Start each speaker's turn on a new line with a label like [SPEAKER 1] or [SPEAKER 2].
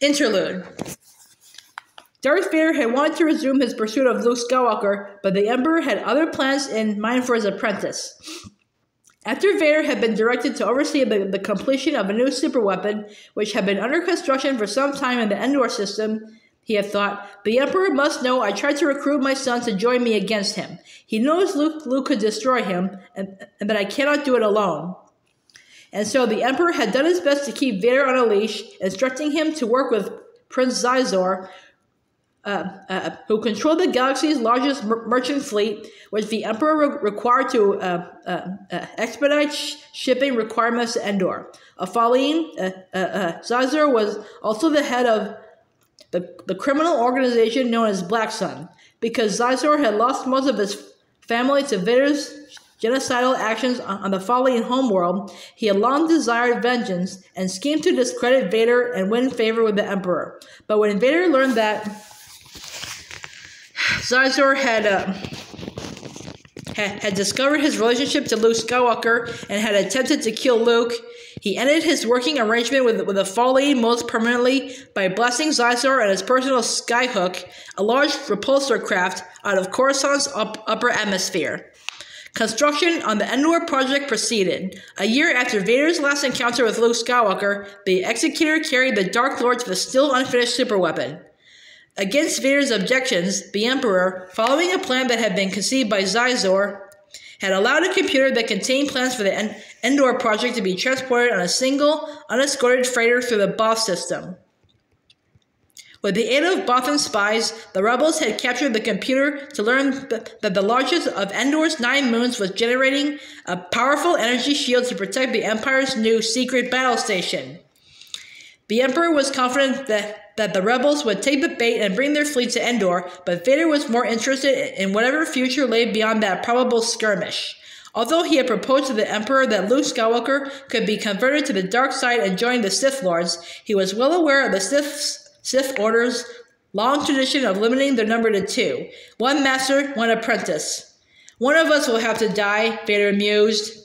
[SPEAKER 1] Interlude. Darth Vader had wanted to resume his pursuit of Luke Skywalker, but the Emperor had other plans in mind for his apprentice. After Vader had been directed to oversee the, the completion of a new superweapon, which had been under construction for some time in the Endor system, he had thought, the Emperor must know I tried to recruit my son to join me against him. He knows Luke, Luke could destroy him, and, and that I cannot do it alone. And so the Emperor had done his best to keep Vader on a leash, instructing him to work with Prince Xizor, uh, uh, who controlled the galaxy's largest mer- merchant fleet, which the Emperor re- required to uh, uh, uh expedite sh- shipping requirements to Endor. A Falleen, uh, Xizor was also the head of the, the criminal organization known as Black Sun, because Xizor had lost most of his family to Vader's genocidal actions on the Falleen homeworld, he had long desired vengeance and schemed to discredit Vader and win favor with the Emperor. But when Vader learned that Xizor had, uh, had, discovered his relationship to Luke Skywalker and had attempted to kill Luke, he ended his working arrangement with, with the Falleen most permanently by blasting Xizor and his personal Skyhook, a large repulsor craft, out of Coruscant's up, upper atmosphere. Construction on the Endor project proceeded. A year after Vader's last encounter with Luke Skywalker, the Executor carried the Dark Lord to the still unfinished superweapon. Against Vader's objections, the Emperor, following a plan that had been conceived by Xizor, had allowed a computer that contained plans for the Endor project to be transported on a single, unescorted freighter through the Boff system. With the aid of Bothan spies, the rebels had captured the computer to learn that the largest of Endor's nine moons was generating a powerful energy shield to protect the Empire's new secret battle station. The Emperor was confident that, that the rebels would take the bait and bring their fleet to Endor, but Vader was more interested in whatever future lay beyond that probable skirmish. Although he had proposed to the Emperor that Luke Skywalker could be converted to the dark side and join the Sith Lords, he was well aware of the Sith's, Sith Order's long tradition of limiting their number to two one master, one apprentice. One of us will have to die, Vader mused.